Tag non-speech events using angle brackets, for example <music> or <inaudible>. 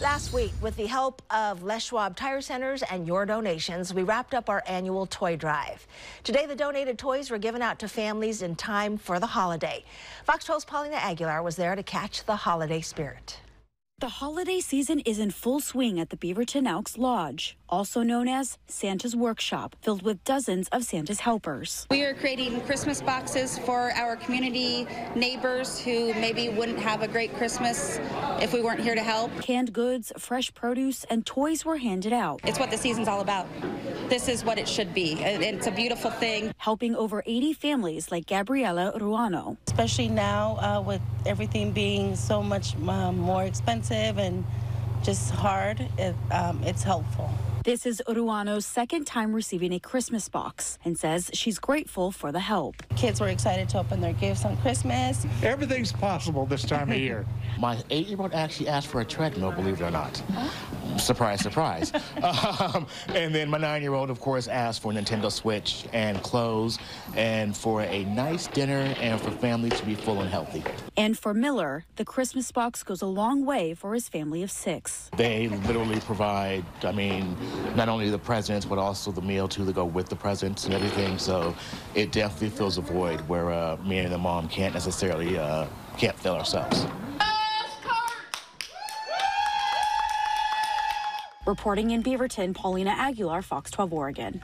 Last week, with the help of Les Schwab Tire Centers and your donations, we wrapped up our annual toy drive. Today, the donated toys were given out to families in time for the holiday. Fox 12's Paulina Aguilar was there to catch the holiday spirit. The holiday season is in full swing at the Beaverton Elks Lodge, also known as Santa's Workshop, filled with dozens of Santa's helpers. We are creating Christmas boxes for our community neighbors who maybe wouldn't have a great Christmas if we weren't here to help. Canned goods, fresh produce, and toys were handed out. It's what the season's all about. This is what it should be. It's a beautiful thing. Helping over 80 families like Gabriela Ruano. Especially now uh, with everything being so much um, more expensive and just hard, it, um, it's helpful. This is Ruano's second time receiving a Christmas box and says she's grateful for the help. Kids were excited to open their gifts on Christmas. Everything's possible this time of <laughs> year. My eight-year-old actually asked for a treadmill, believe it or not. Surprise, surprise. <laughs> um, and then my nine-year-old, of course, asked for a Nintendo Switch and clothes and for a nice dinner and for family to be full and healthy. And for Miller, the Christmas box goes a long way for his family of six. They literally provide, I mean, not only the presidents, but also the meal too to go with the presidents and everything. So it definitely fills a void where uh, me and the mom can't necessarily uh, can't fill ourselves. Reporting in Beaverton, Paulina Aguilar, Fox 12 Oregon.